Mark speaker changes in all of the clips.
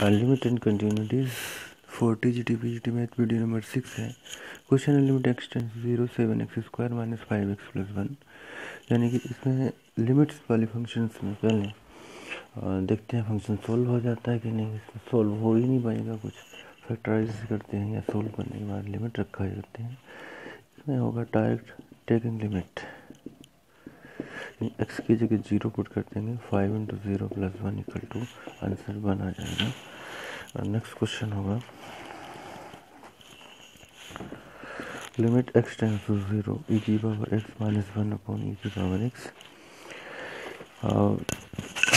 Speaker 1: Limit and continuities for T G T P G T math video number six है question limit x tends zero seven x square minus five x plus one यानी कि इसमें limits वाली functions में पहले देखते हैं function solve हो जाता है कि नहीं। इसमें सोल्व हो ही नहीं पाएगा कुछ। फैक्टराइज करते हैं या सोल्व करने के बाद लिमिट रखा जाते हैं। इसमें होगा डायरेक्ट टेकिंग लिमिट एक्स की जगह ज़ीरो पुट कर देंगे five into zero plus one equal to answer one आ जाएगा। और नेक्स्ट क्वेश्चन होगा। Limit x tends to zero e की power x minus one upon e की पावर एक्स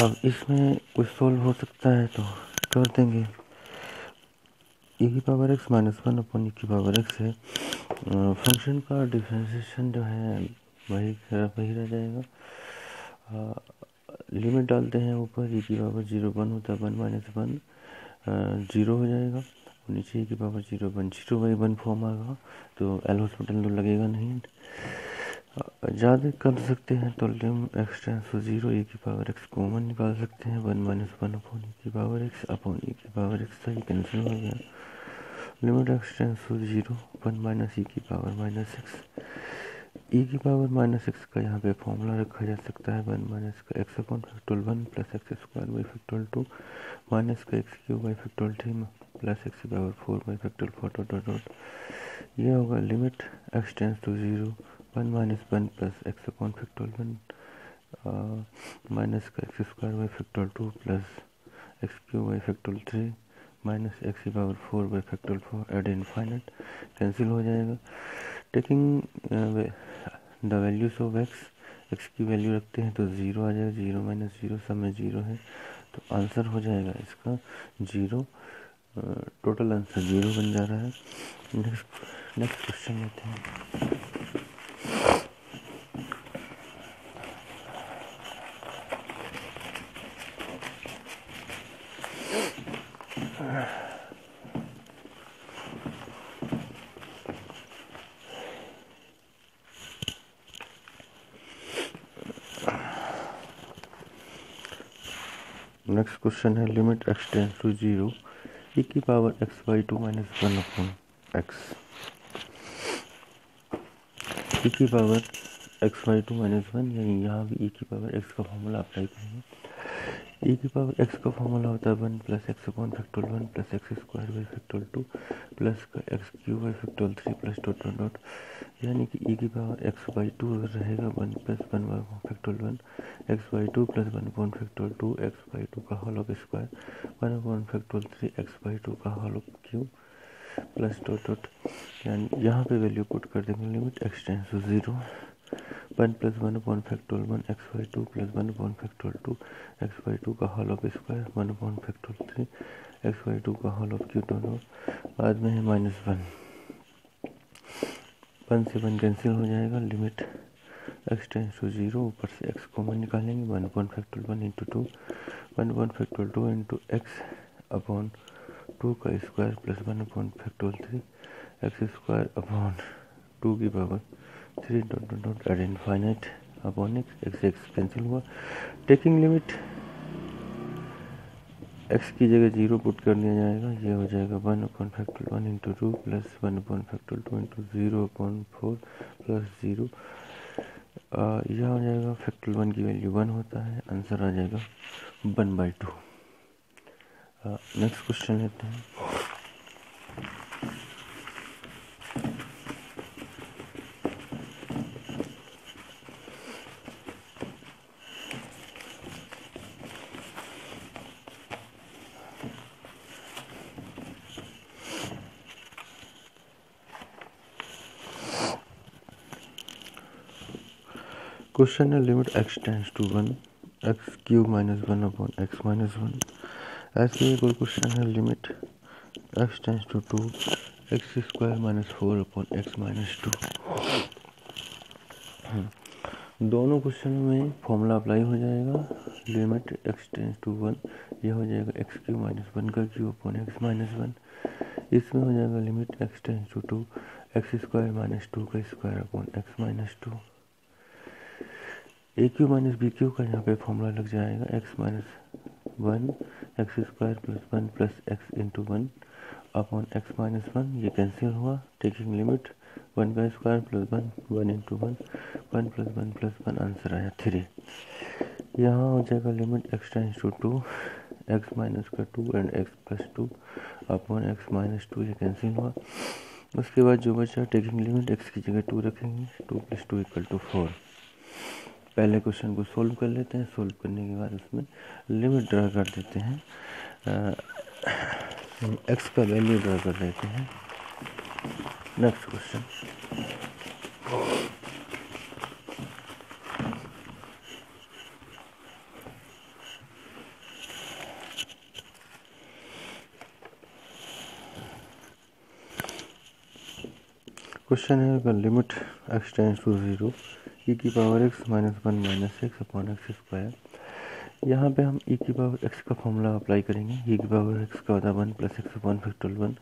Speaker 1: अब इसमें कुछ सोल्व हो सकता है तो कर देंगे। ई की power x minus one upon e की पावर एक्स है। फ़ंक्शन का डिफ्रेंसिएशन जो है वही वही रह जाएगा। लिमिट डालते हैं ऊपर ई की पावर ज़ीरो वन होता है वन माइनस वन ज़ीरो हो जाएगा। नीचे ई की power zero one zero by one form आएगा तो एल हॉस्पिटल तो लगेगा नहीं। ज़्यादा कर सकते हैं तो lim x tends to zero e की पावर एक्स कॉमन निकाल सकते हैं। One minus one upon e की पावर एक्स अपॉन ई की पावर एक्स सही कैंसिल हो गया। Limit x tends to zero one minus e की पावर माइनस एक्स ई की पावर माइनस एक्स का यहाँ पे फॉर्मूला रखा जा सकता है वन माइनस का x upon factorial one plus x square by factorial two minus का x cube by factorial three plus x की power four by factorial four dot dot dot. ये होगा limit x tends to zero one minus one plus x upon factorial one minus का x square by factorial two plus x cube by factorial three minus x की power four by factorial four ad infinite cancel हो जाएगा। Taking the values of x x की value रखते हैं तो zero आ जाएगा zero minus zero सब में ज़ीरो है तो आंसर हो जाएगा इसका ज़ीरो टोटल आंसर ज़ीरो बन जा रहा है। नेक्स्ट नेक्स्ट क्वेश्चन लेते हैं। नेक्स्ट क्वेश्चन है limit x tends to zero की power x by two minus one upon x e की power x by two minus one यानी यहाँ भी ई की पावर एक्स का फॉर्मूला अप्लाई करेंगे। ई की पावर एक्स का फॉर्मूला होता है one plus x upon factorial one plus x square by factorial two plus का x cube by factorial three plus dot dot dot यानी कि ई की पावर एक्स बाई टू अगर रहेगा one plus one by factorial one x by two plus one upon factorial two x by two का whole of square one upon factorial three x by two का whole of cube plus dot dot यानी यहाँ पे value put कर देंगे limit x tends to zero one plus one upon factorial one, x by two plus one upon factorial two, x by two का whole of square one upon factorial three, x by two का whole of cube दोनों, बाद में है minus one. One से one cancel हो जाएगा, limit x tends to zero, ऊपर से एक्स कॉमन निकालेंगे, one point factorial one into two one point factorial two into x upon two का square plus one upon factorial three x square upon two की power three dot dot dot ad infinite upon x x x cancel हुआ। Taking limit x की जगह zero put कर दिया जाएगा। ये हो जाएगा one upon factor one into two plus one upon factor two into zero upon four plus zero यह हो जाएगा फैक्टर वन की वैल्यू वन होता है। आंसर आ जाएगा one by two next question लेते हैं। क्वेश्चन है limit x tends to one x cube minus one upon x minus one ऐसे ही कोई क्वेश्चन है limit x tends to two x square minus four upon x minus two दोनों question में formula apply हो जाएगा। Limit x tends to one यह हो जाएगा एक्स क्यू माइनस वन का cube upon x minus one इसमें हो जाएगा limit x tends to two x square minus two का square upon x minus two a cube minus b cube का यहाँ पे फॉर्मूला लग जाएगा x minus one x square plus one plus x into one upon x minus one ये cancel हुआ taking limit one का square plus one one into one one plus one plus one answer आया three यहाँ हो जाएगा limit x tends to two x minus का two and x plus two upon x minus two ये cancel हुआ. उसके बाद जो बचा टेकिंग लिमिट एक्स की जगह टू रखेंगे two plus two equal to four पहले क्वेश्चन को सोल्व कर लेते हैं। सोल्व करने के बाद उसमें लिमिट ड्रा कर देते हैं। एक्स का वैल्यू ड्रा कर देते हैं। नेक्स्ट क्वेश्चन क्वेश्चन है limit x tends to zero e की power x minus one minus x upon x square यहाँ पे हम ई की पावर एक्स का फॉर्मूला अप्लाई करेंगे। ई की पावर एक्स का है one plus x upon factorial one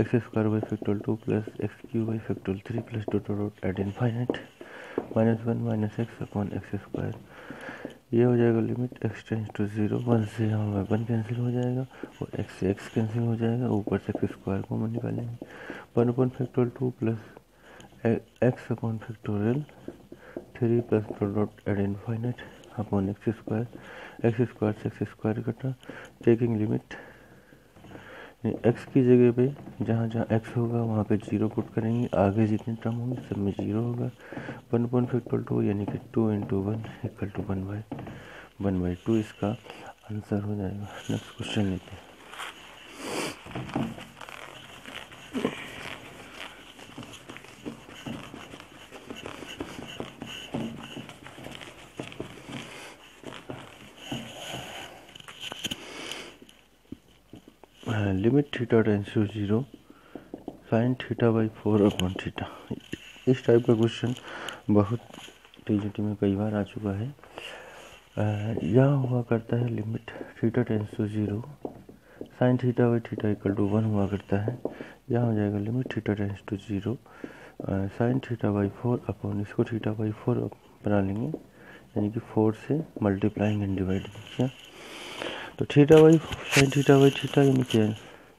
Speaker 1: x square by factorial two plus x cube by factorial three plus two two dot ad infinite minus one minus x upon x square ये हो जाएगा limit x tends to zero one से हमें one cancel हो जाएगा और x से x cancel हो जाएगा। ऊपर से एक्स स्क्वायर को हम निकालेंगे। One upon factorial two plus x upon factorial three plus dot ad infinite upon x square x square से एक्स स्क्वायर कटा टेकिंग लिमिट एक्स की जगह पे जहाँ जहाँ एक्स होगा, वहाँ पे ज़ीरो पुट करेंगे, आगे जितने टर्म होंगे, सब में ज़ीरो होगा। वन पॉइंट फैक्टोरियल टू यानी कि two into one equal to one by one by two इसका आंसर हो जाएगा। नेक्स्ट क्वेश्चन लेते हैं। Limit theta tends to zero sine theta by four upon theta इस टाइप का क्वेश्चन बहुत टी में कई बार आ चुका है। यह हुआ करता है limit theta tends to zero sine theta by theta equal to one हुआ करता है। यहाँ हो जाएगा limit theta tends to zero sine theta by four upon इसको थीटा बाई फोर बना लेंगे। यानी कि फोर से मल्टीप्लाइंग एंड डिवाइड किया तो theta by sine theta by theta यानी कि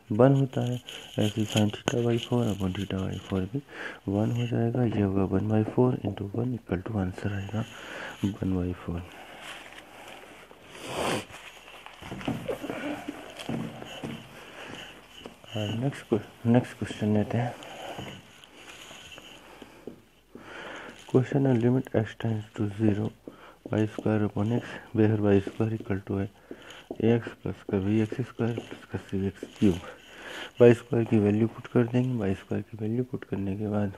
Speaker 1: वन होता है। ऐसे sine theta by four upon theta by four भी वन हो जाएगा। ये होगा one by four into one equal to answer आएगा one by four. Next next question लेते हैं। क्वेश्चन है limit x tends to zero y square upon x where y square equal to है एक्स प्लस का we x square plus का c x cube y square की value put कर देंगे by square की वैल्यू पुट करने के बाद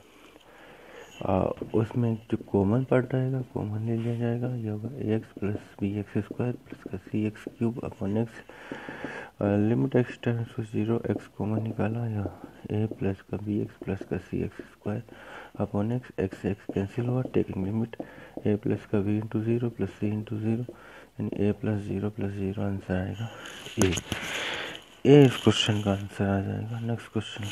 Speaker 1: उसमें जो कॉमन पार्ट आएगा कॉमन ले लिया जाएगा, ये होगा a x plus b x square plus का c x cube upon x limit x tends to zero x common निकाला, या ए प्लस का बी एक्स प्लस का c x square upon x x x cancel हुआ taking limit a plus का b into zero plus c into zero यानी a plus zero plus zero answer आएगा। A a इस question का answer आ जाएगा। Next question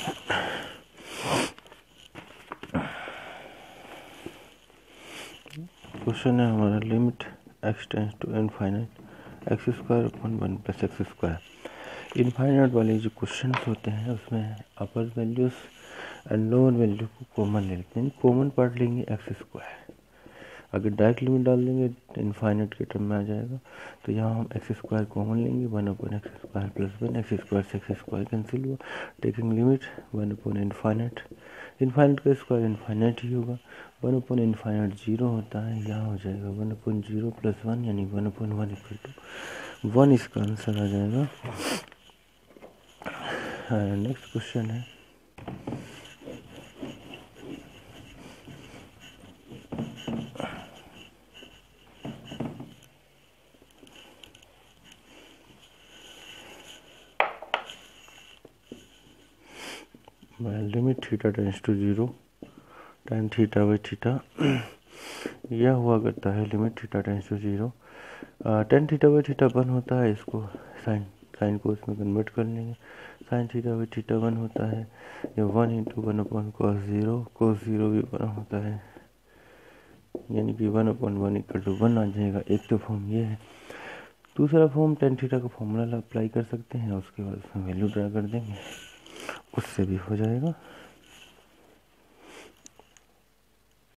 Speaker 1: question है हमारा limit x tends to infinite x square upon one plus x square infinite वाले जो क्वेश्चन होते हैं, उसमें upper values and lower value को कॉमन ले लेते हैं। कॉमन पार्ट लेंगे एक्स स्क्वायर अगर डायरेक्ट लिमिट डाल देंगे इनफाइनेट के टर्म में आ जाएगा। तो यहाँ हम एक्स स्क्वायर कॉमन लेंगे one upon X square plus one X square से एक्स स्क्वायर कैंसिल हुआ। Taking limit one upon infinite infinite का स्क्वायर इनफाइनेट ही होगा। वन अपॉन इनफाइनेट ज़ीरो होता है, यहाँ हो जाएगा। One upon zero plus one यानी one upon one equal to one इसका आंसर आ जाएगा। नेक्स्ट क्वेश्चन है। Limit theta tends to zero tan theta by theta यह हुआ करता है limit theta tends to zero tan theta by theta one होता है, इसको साइन साइन को इसमें कन्वर्ट कर लेंगे. Sine theta by theta one होता है. ये one into one upon cos zero cos zero भी वन होता है. यानी कि one upon one equal to one आ जाएगा. एक तो फॉर्म ये है. दूसरा फॉर्म टेन थीटा का फॉर्मूला अप्लाई कर सकते हैं, उसके बाद उसमें वैल्यू ड्रा कर देंगे. उससे भी हो जाएगा।